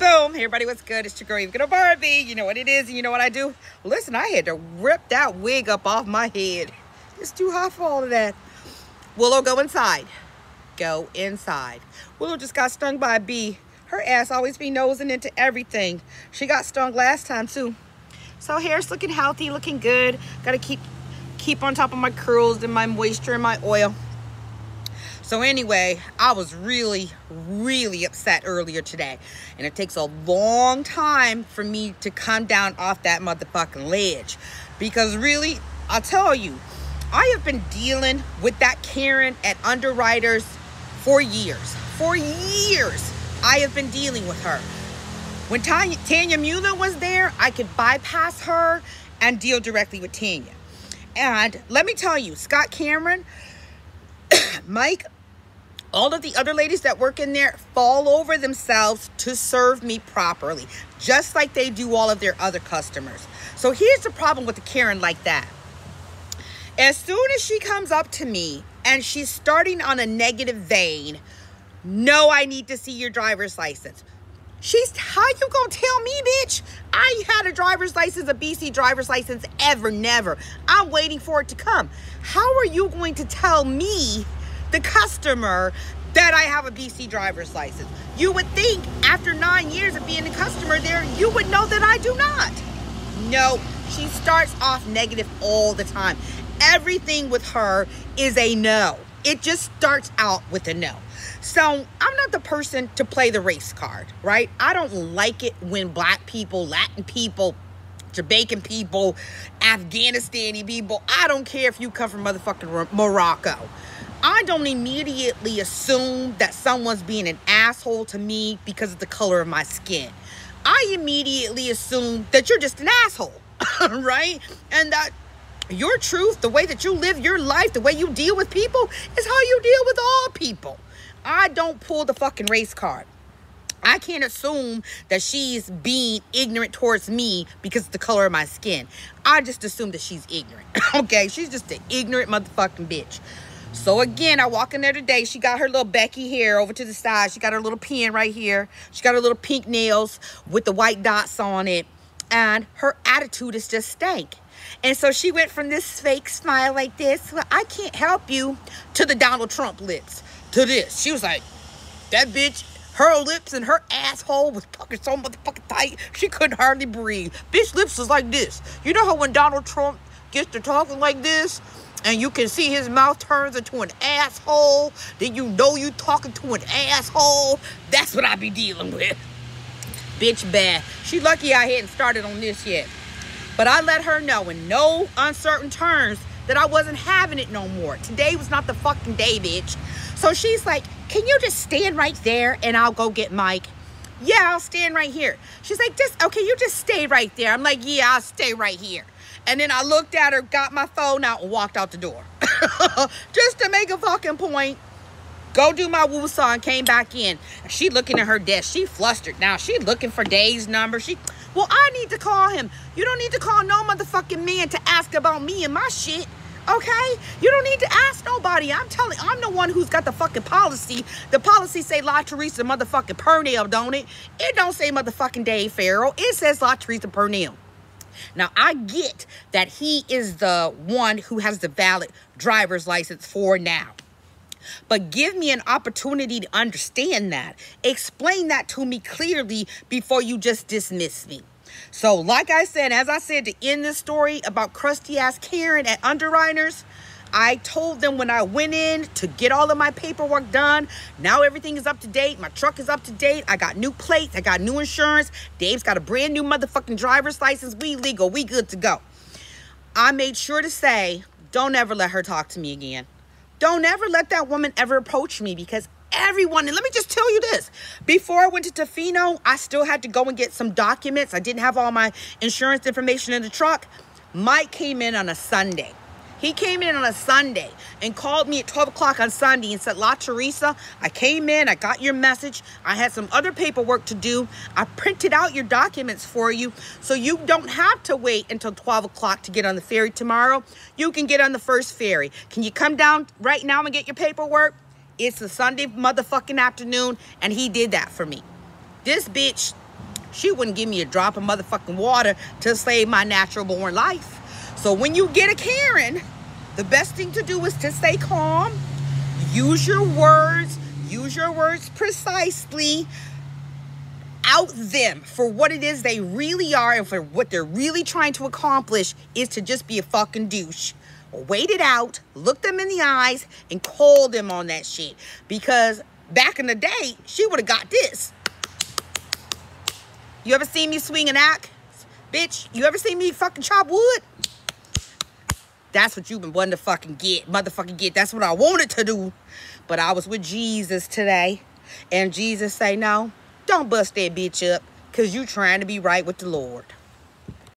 Boom. Everybody, what's good? It's your girl, Eva Barbie. You know what it is, and you know what I do? Listen, I had to rip that wig up off my head. It's too hot for all of that. Willow, go inside. Go inside. Willow just got stung by a bee. Her ass always be nosing into everything. She got stung last time, too. So hair's looking healthy, looking good. Got to keep keep on top of my curls and my moisture and my oil. So anyway, I was really, really upset earlier today. And it takes a long time for me to come down off that motherfucking ledge. Because really, I'll tell you, I have been dealing with that Karen at Underwriters for years. For years, I have been dealing with her. When Tanya, Tanya Mueller was there, I could bypass her and deal directly with Tanya. And let me tell you, Scott Cameron, Mike all of the other ladies that work in there fall over themselves to serve me properly, just like they do all of their other customers. So here's the problem with the Karen like that. As soon as she comes up to me and she's starting on a negative vein, no, I need to see your driver's license. She's, how you gonna tell me, bitch? I had a driver's license, a BC driver's license, ever, never. I'm waiting for it to come. How are you going to tell me the customer that I have a BC driver's license. You would think after nine years of being a customer there, you would know that I do not. No, she starts off negative all the time. Everything with her is a no. It just starts out with a no. So I'm not the person to play the race card, right? I don't like it when black people, Latin people, Jamaican people, Afghanistani people, I don't care if you come from motherfucking Morocco. I don't immediately assume that someone's being an asshole to me because of the color of my skin. I immediately assume that you're just an asshole, right? And that your truth, the way that you live your life, the way you deal with people is how you deal with all people. I don't pull the fucking race card. I can't assume that she's being ignorant towards me because of the color of my skin. I just assume that she's ignorant. okay, she's just an ignorant motherfucking bitch. So again, I walk in there today. She got her little Becky hair over to the side. She got her little pin right here. She got her little pink nails with the white dots on it. And her attitude is just stank. And so she went from this fake smile like this, well, I can't help you, to the Donald Trump lips, to this. She was like, that bitch, her lips and her asshole was fucking so motherfucking tight, she couldn't hardly breathe. Bitch lips was like this. You know how when Donald Trump gets to talking like this, and you can see his mouth turns into an asshole, then you know you talking to an asshole. That's what I be dealing with. Bitch bad. She lucky I hadn't started on this yet. But I let her know in no uncertain terms that I wasn't having it no more. Today was not the fucking day, bitch. So she's like, can you just stand right there and I'll go get Mike? Yeah, I'll stand right here. She's like, just, okay, you just stay right there. I'm like, yeah, I'll stay right here. And then I looked at her, got my phone out, and walked out the door. Just to make a fucking point. Go do my woo and came back in. She looking at her desk. She flustered now. She looking for Dave's number. She, well, I need to call him. You don't need to call no motherfucking man to ask about me and my shit. Okay? You don't need to ask nobody. I'm telling I'm the one who's got the fucking policy. The policy say La Teresa motherfucking Purnell, don't it? It don't say motherfucking Dave Farrell. It says La Teresa Purnell. Now, I get that he is the one who has the valid driver's license for now. But give me an opportunity to understand that. Explain that to me clearly before you just dismiss me. So, like I said, as I said to end this story about crusty ass Karen at Underwriters, I told them when I went in to get all of my paperwork done. Now everything is up to date. My truck is up to date. I got new plates. I got new insurance. Dave's got a brand new motherfucking driver's license. We legal. We good to go. I made sure to say, don't ever let her talk to me again. Don't ever let that woman ever approach me because everyone, and let me just tell you this. Before I went to Tofino, I still had to go and get some documents. I didn't have all my insurance information in the truck. Mike came in on a Sunday. He came in on a Sunday and called me at 12 o'clock on Sunday and said, La Teresa, I came in, I got your message. I had some other paperwork to do. I printed out your documents for you so you don't have to wait until 12 o'clock to get on the ferry tomorrow. You can get on the first ferry. Can you come down right now and get your paperwork? It's a Sunday motherfucking afternoon and he did that for me. This bitch she wouldn't give me a drop of motherfucking water to save my natural born life. So when you get a Karen, the best thing to do is to stay calm, use your words, use your words precisely, out them for what it is they really are and for what they're really trying to accomplish is to just be a fucking douche. Wait it out, look them in the eyes, and call them on that shit. Because back in the day, she would have got this. You ever seen me swing an axe? Bitch, you ever seen me fucking chop wood? That's what you've been wanting to fucking get. Motherfucking get. That's what I wanted to do. But I was with Jesus today. And Jesus say, no, don't bust that bitch up. Because you trying to be right with the Lord.